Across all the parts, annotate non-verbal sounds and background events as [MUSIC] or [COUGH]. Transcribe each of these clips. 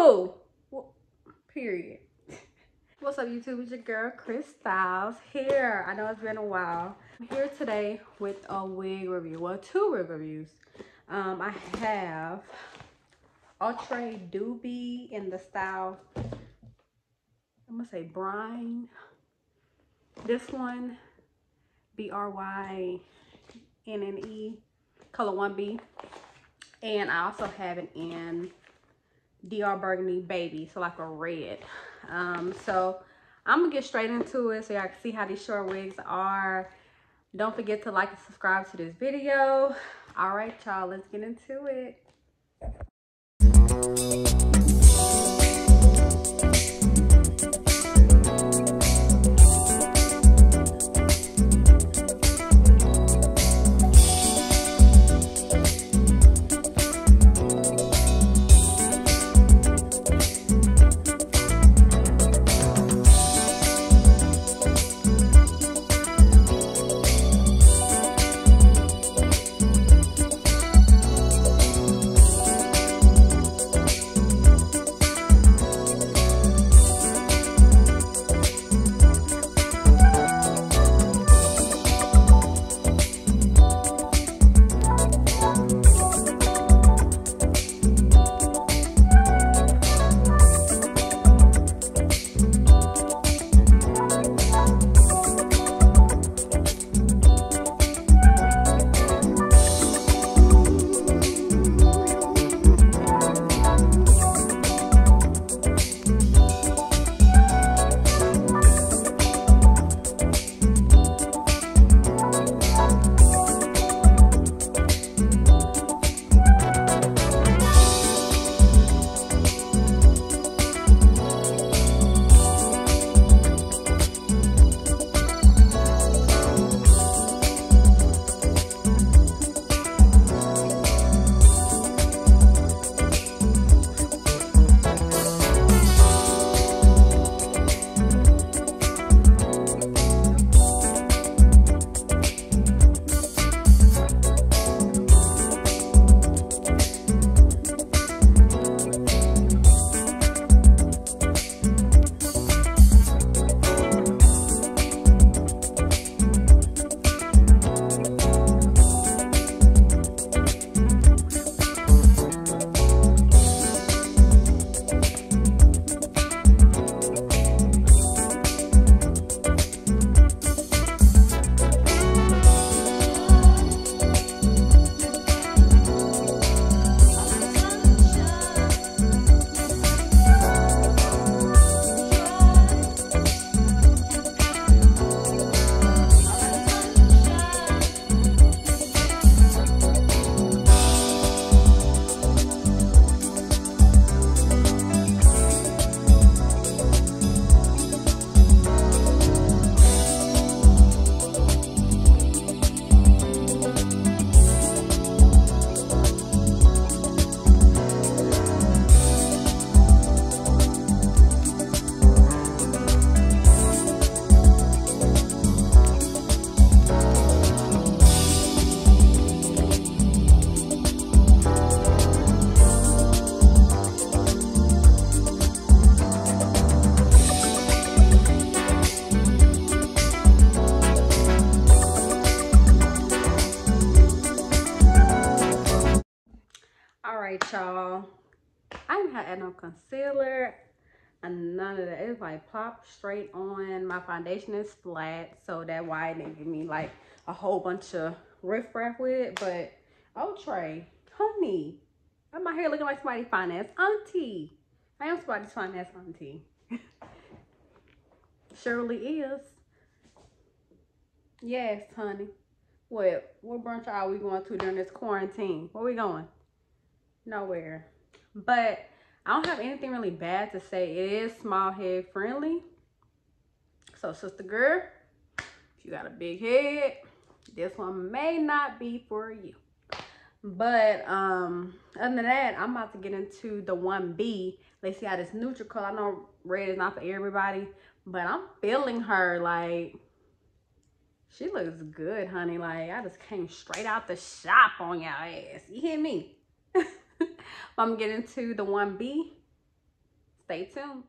boo. Period. [LAUGHS] What's up YouTube? It's your girl Kris Styles here. I know it's been a while. I'm here today with a wig review. Well, two wig reviews. Um, I have Outre Duby in the style, I'm gonna say brine. This one, B-R-Y-N-N-E, color 1B. And I also have it in DR Burgundy Baby, so like a red. Um, so I'm gonna get straight into it so y'all can see how these short wigs are. Don't forget to like and subscribe to this video. All right, y'all, let's get into it. Right, y'all. I didn't have no concealer and none of that. It was like plop straight on. My foundation is flat, so that why it didn't give me like a whole bunch of riffraff with it. But oh Trey, honey, i'm my hair looking like somebody's finance auntie? I am somebody's finance auntie. [LAUGHS] Surely is. Yes, honey. What what brunch are we going to during this quarantine? Where we going? Nowhere. But I don't have anything really bad to say. It is small head friendly. So sister girl, if you got a big head, this one may not be for you. But um, other than that, I'm about to get into the 1B. Let's see how this neutral color. I know red is not for everybody, but I'm feeling her like she looks good, honey. Like I just came straight out the shop on y'all ass. You hear me? but I'm getting to the 1B. Stay tuned.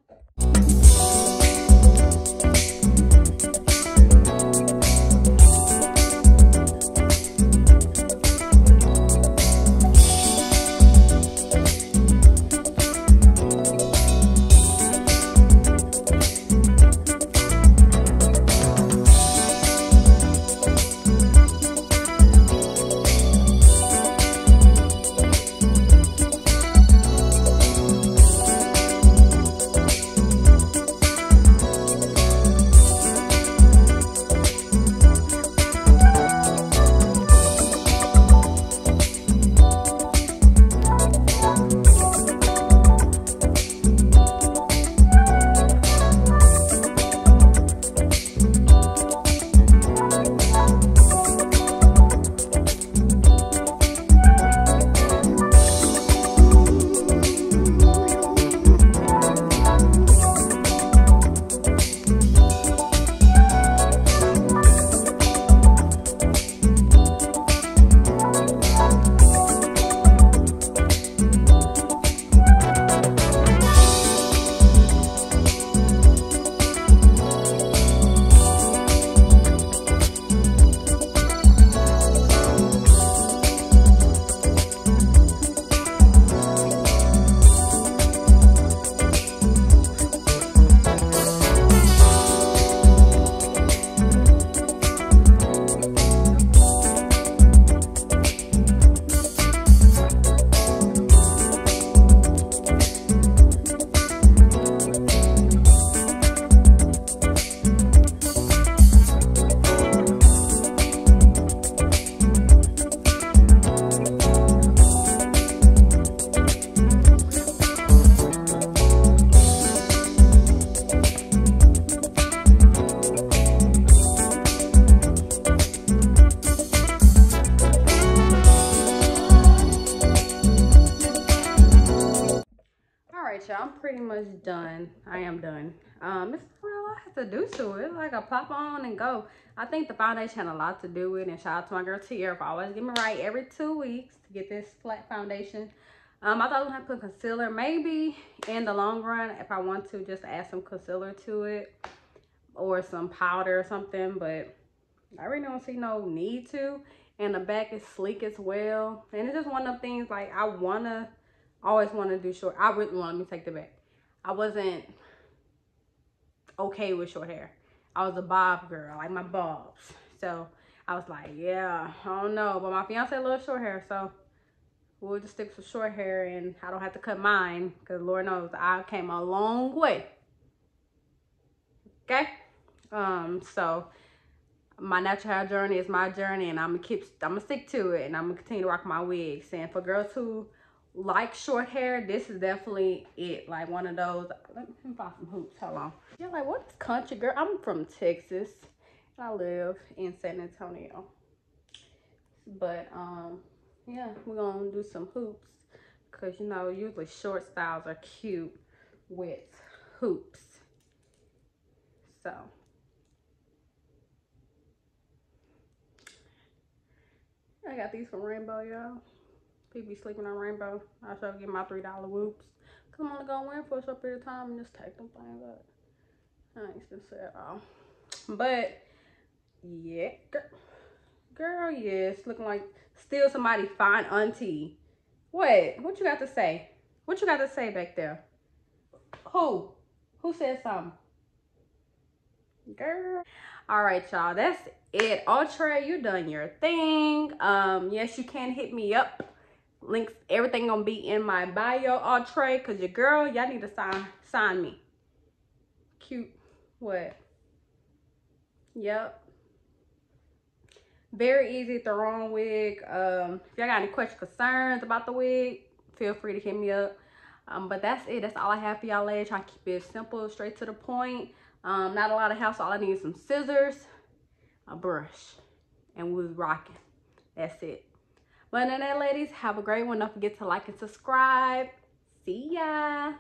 Much done. I am done. Um it's not a lot to do to it. Like a pop on and go. I think the foundation had a lot to do with it. And shout out to my girl Tia for always getting me right every two weeks to get this flat foundation. Um i thought i was gonna put concealer maybe in the long run if i want to just add some concealer to it or some powder or something but i really don't see no need to. And the back is sleek as well. And it's just one of the things like i want to always want to do short. I really want me take the back. I wasn't okay with short hair. I was a bob girl, like my bobs. So I was like, yeah, I don't know. But my fiance loves short hair, so we'll just stick to short hair and I don't have to cut mine because Lord knows I came a long way. Okay? Um, so my natural hair journey is my journey and I'm gonna keep I'm gonna stick to it and I'm gonna continue to rock my wigs. And for girls who like short hair, this is definitely it. Like one of those. Let me find some hoops. Hold on. You're like, what is country girl? I'm from Texas. I live in San Antonio. But um, yeah, we're gonna do some hoops because you know usually short styles are cute with hoops. So. I got these from Rainbow, y'all. People be sleeping on Rainbow. I shall get my $3 whoops. Cause I'm only going in for a short period of time and just take them things up. I ain't expensive at all. But, yeah. Girl, yes. Looking like still somebody fine auntie. What? What you got to say? What you got to say back there? Who? Who said something? Girl. All right, y'all. That's it. Outre, you done your thing. Um, yes, you can hit me up links everything gonna be in my bio Outre because your girl y'all need to sign sign me. Cute. What? Yep very easy throw on wig. Um if y'all got any questions concerns about the wig feel free to hit me up. Um but that's it. That's all i have for y'all ladies try to keep it simple straight to the point. Um not a lot of house all i need is some scissors a brush and we're rocking. That's it but other than that, ladies, have a great one. Don't forget to like and subscribe. See ya.